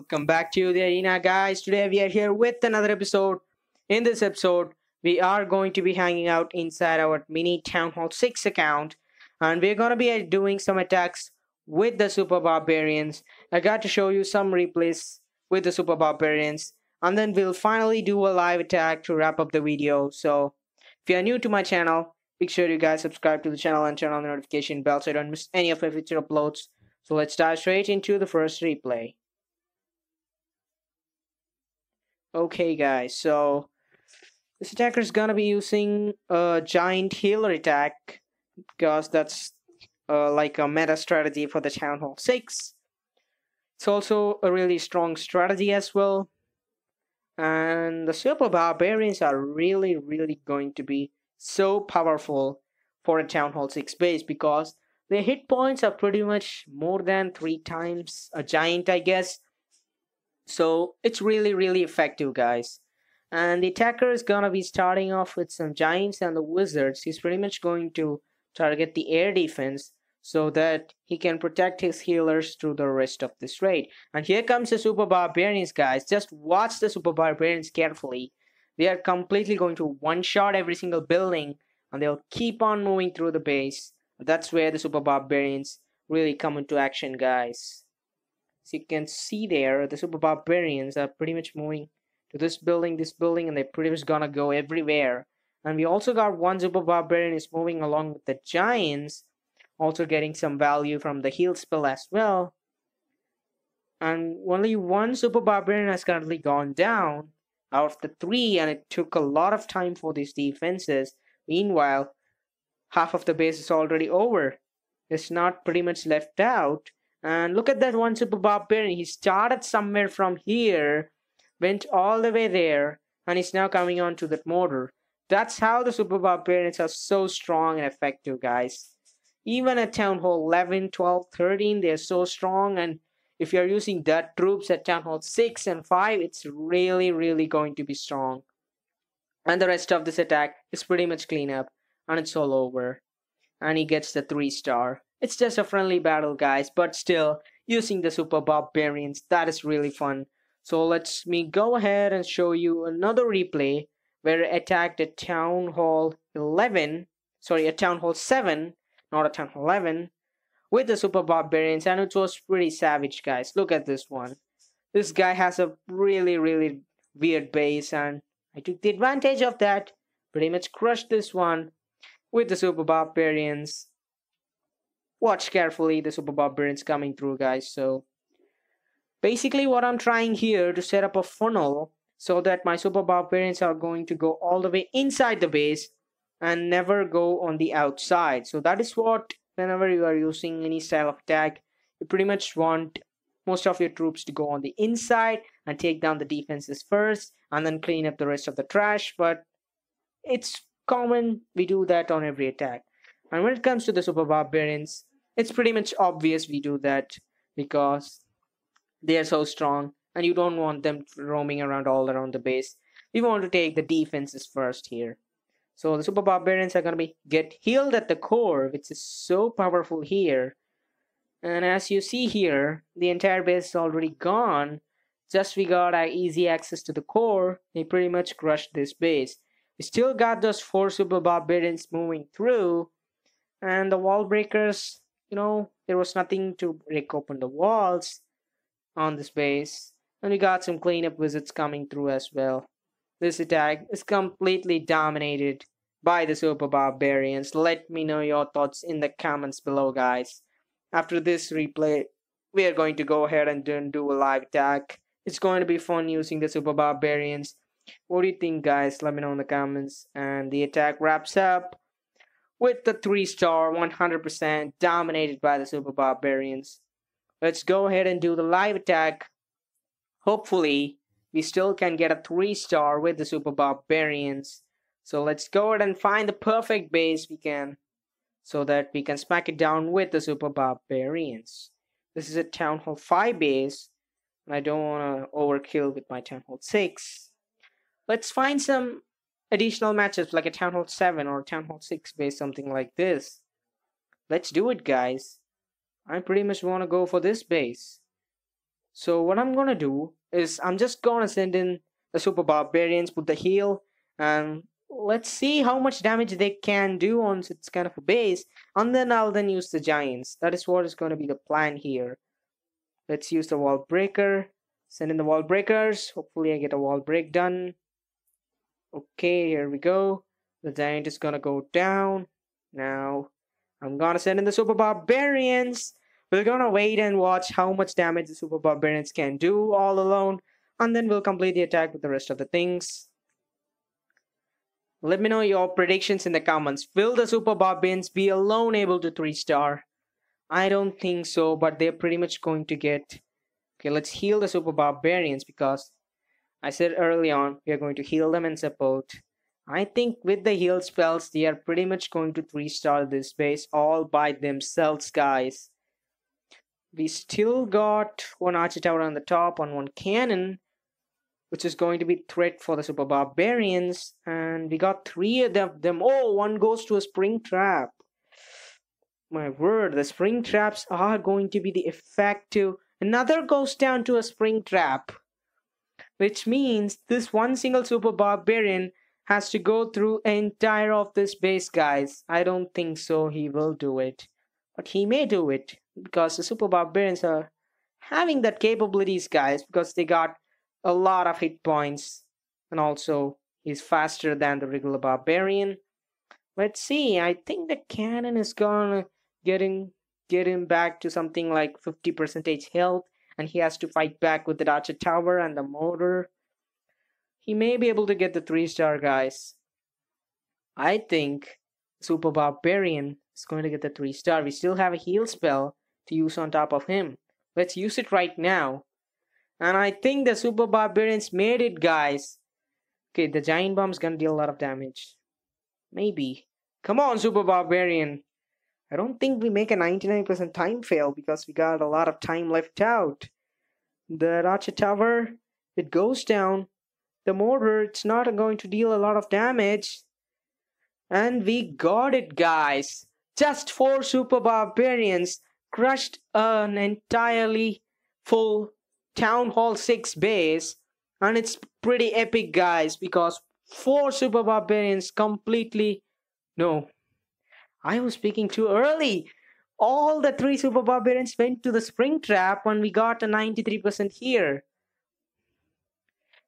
Welcome back to the arena, guys. Today we are here with another episode. In this episode, we are going to be hanging out inside our mini Town Hall 6 account, and we're going to be doing some attacks with the Super Barbarians. I got to show you some replays with the Super Barbarians, and then we'll finally do a live attack to wrap up the video. So, if you are new to my channel, make sure you guys subscribe to the channel and turn on the notification bell so you don't miss any of my future uploads. So let's dive straight into the first replay. Okay guys, so this attacker is gonna be using a giant healer attack because that's uh, like a meta strategy for the Town Hall 6. It's also a really strong strategy as well. And the Super Barbarians are really, really going to be so powerful for a Town Hall 6 base because their hit points are pretty much more than three times a giant, I guess. So it's really, really effective, guys. And the attacker is gonna be starting off with some giants and the wizards. He's pretty much going to target the air defense so that he can protect his healers through the rest of this raid. And here comes the Super Barbarians, guys. Just watch the Super Barbarians carefully. They are completely going to one-shot every single building and they'll keep on moving through the base that's where the super barbarians really come into action guys so you can see there the super barbarians are pretty much moving to this building this building and they're pretty much gonna go everywhere and we also got one super barbarian is moving along with the giants also getting some value from the heal spell as well and only one super barbarian has currently gone down out of the three and it took a lot of time for these defenses meanwhile half of the base is already over. It's not pretty much left out. And look at that one Super Barbarian. He started somewhere from here, went all the way there, and he's now coming on to that mortar. That's how the Super Barbarians are so strong and effective, guys. Even at Town Hall 11, 12, 13, they're so strong. And if you're using that troops at Town Hall 6 and 5, it's really, really going to be strong. And the rest of this attack is pretty much clean up and it's all over. And he gets the 3 star. It's just a friendly battle guys, but still, using the Super Barbarians, that is really fun. So let's me go ahead and show you another replay where I attacked at Town Hall 11, sorry, a Town Hall 7, not a Town Hall 11, with the Super Barbarians, and it was pretty savage, guys. Look at this one. This guy has a really, really weird base, and I took the advantage of that. Pretty much crushed this one with the Super Barbarians. Watch carefully the Super Barbarians coming through, guys. So, basically what I'm trying here to set up a funnel so that my Super Barbarians are going to go all the way inside the base and never go on the outside. So that is what, whenever you are using any style of attack, you pretty much want most of your troops to go on the inside and take down the defenses first and then clean up the rest of the trash. But it's common, we do that on every attack. And when it comes to the Super Barbarians, it's pretty much obvious we do that because they are so strong and you don't want them roaming around all around the base. We want to take the defenses first here. So the Super Barbarians are going to be get healed at the core, which is so powerful here. And as you see here, the entire base is already gone. Just we got our easy access to the core, they pretty much crushed this base. We still got those four super barbarians moving through, and the wall breakers, you know, there was nothing to break open the walls on this base. And we got some cleanup visits coming through as well. This attack is completely dominated by the super barbarians. Let me know your thoughts in the comments below, guys. After this replay, we are going to go ahead and do a live attack. It's going to be fun using the super barbarians. What do you think, guys? Let me know in the comments. And the attack wraps up with the 3 star 100% dominated by the Super Barbarians. Let's go ahead and do the live attack. Hopefully, we still can get a 3 star with the Super Barbarians. So let's go ahead and find the perfect base we can so that we can smack it down with the Super Barbarians. This is a Town Hall 5 base, and I don't want to overkill with my Town Hall 6. Let's find some additional matches like a Town Hall 7 or Town Hall 6 base, something like this. Let's do it, guys. I pretty much want to go for this base. So what I'm gonna do is I'm just gonna send in the super barbarians, put the heal, and let's see how much damage they can do on its kind of a base, and then I'll then use the giants. That is what is gonna be the plan here. Let's use the wall breaker. Send in the wall breakers. Hopefully I get a wall break done. Okay, here we go. The giant is gonna go down. Now, I'm gonna send in the super barbarians. We're gonna wait and watch how much damage the super barbarians can do all alone. And then we'll complete the attack with the rest of the things. Let me know your predictions in the comments. Will the super barbarians be alone able to 3 star? I don't think so, but they're pretty much going to get... Okay, let's heal the super barbarians because I said early on we are going to heal them and support. I think with the heal spells, they are pretty much going to 3-star this base all by themselves, guys. We still got one archer tower on the top on one cannon, which is going to be threat for the super barbarians. And we got three of them. Oh, one goes to a spring trap. My word, the spring traps are going to be the effective. Another goes down to a spring trap. Which means this one single super barbarian has to go through entire of this base guys. I don't think so he will do it. But he may do it because the super barbarians are having that capabilities guys because they got a lot of hit points. And also he's faster than the regular barbarian let's see i think the cannon is gonna get him get him back to something like 50 percentage health and he has to fight back with the archer tower and the mortar he may be able to get the 3 star guys. I think Super Barbarian is going to get the 3 star. We still have a heal spell to use on top of him. Let's use it right now. And I think the Super Barbarians made it guys. Okay, the Giant Bomb's gonna deal a lot of damage. Maybe. Come on, Super Barbarian. I don't think we make a 99% time fail because we got a lot of time left out. The Archer Tower, it goes down. The mortar it's not going to deal a lot of damage. And we got it guys. Just four super barbarians crushed an entirely full town hall 6 base. And it's pretty epic guys because four super barbarians completely no i was speaking too early all the three super barbarians went to the spring trap when we got a 93% here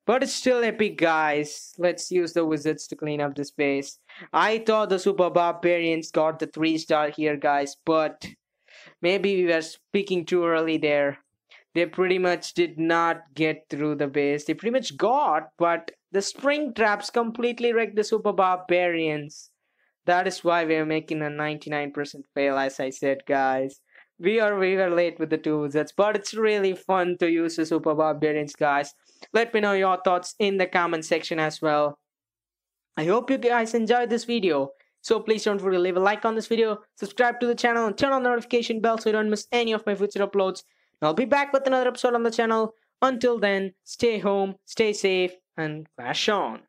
but it's still epic, guys. Let's use the wizards to clean up the space. I thought the super barbarians got the 3 star here, guys. But maybe we were speaking too early there. They pretty much did not get through the base. They pretty much got, but the spring traps completely wrecked the super barbarians. That is why we are making a 99% fail, as I said, guys. We are we were late with the two wizards but it's really fun to use the super barbarians guys. Let me know your thoughts in the comment section as well. I hope you guys enjoyed this video. So please don't forget to leave a like on this video subscribe to the channel and turn on the notification bell so you don't miss any of my future uploads. And i'll be back with another episode on the channel. Until then stay home stay safe and clash on